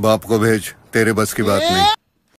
बाप को भेज तेरे बस की बात नहीं।